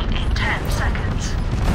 online in 10 seconds.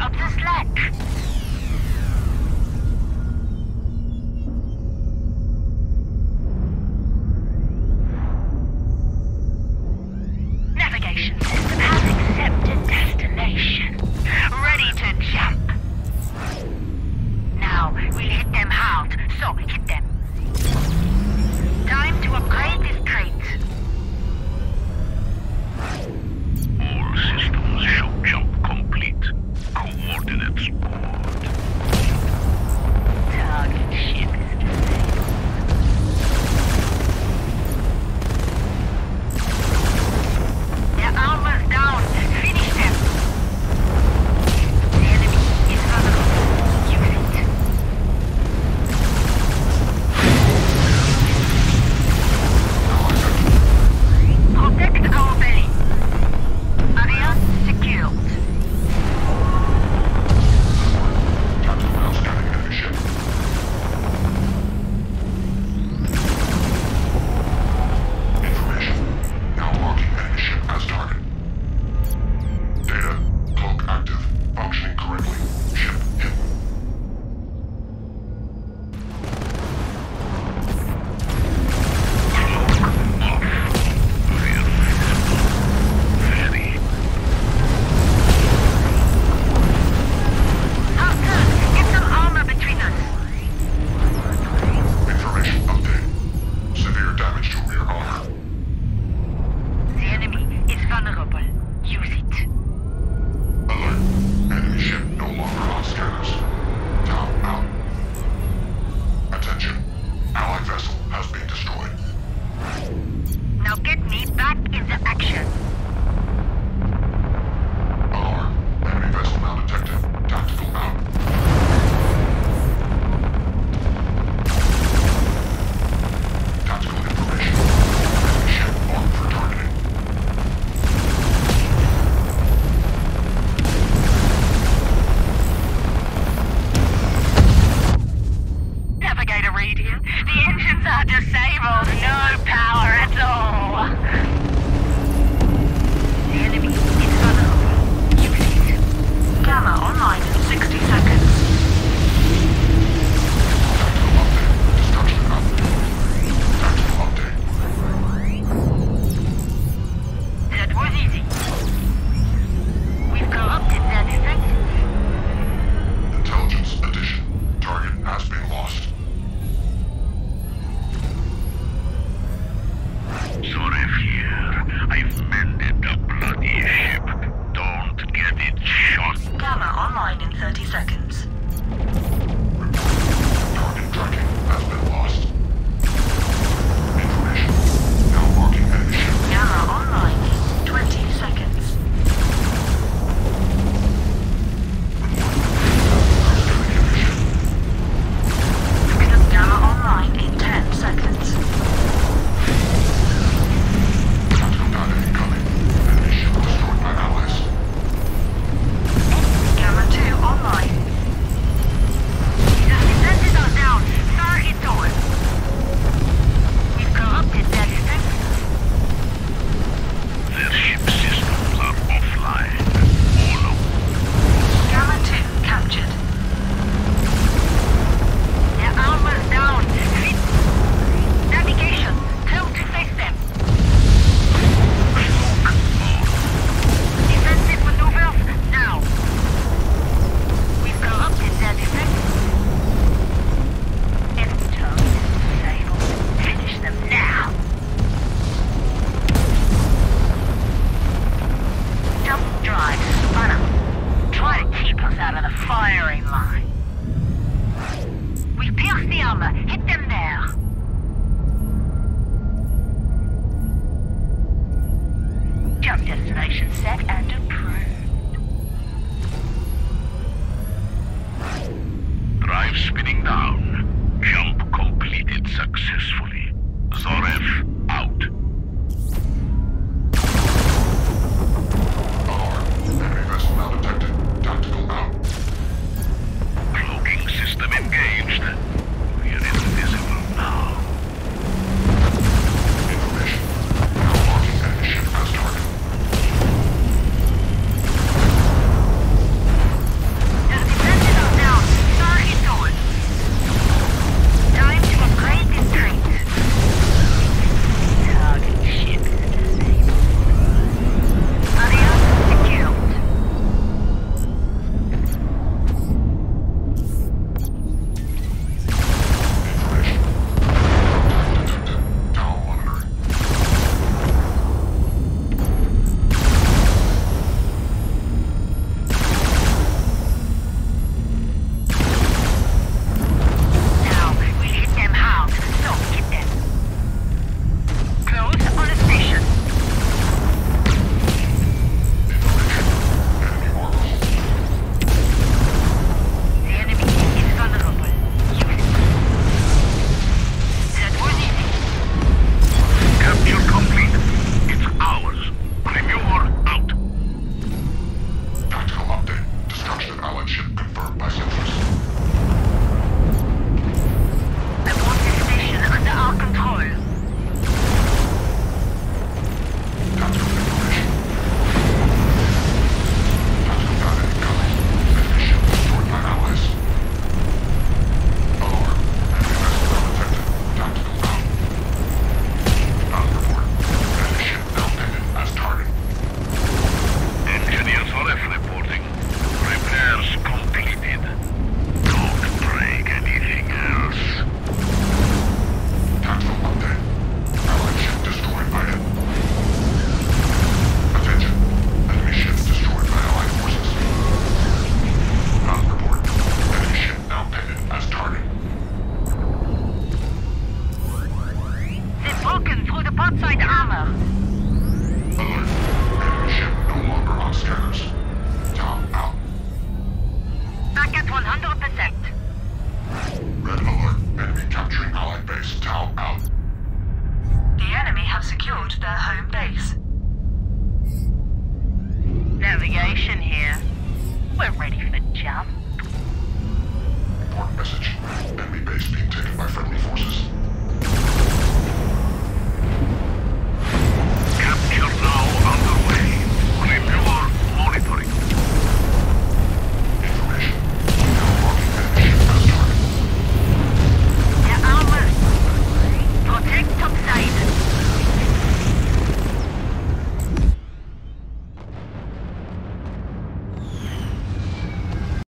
of the slack. Jump set and approved. Drive spinning down.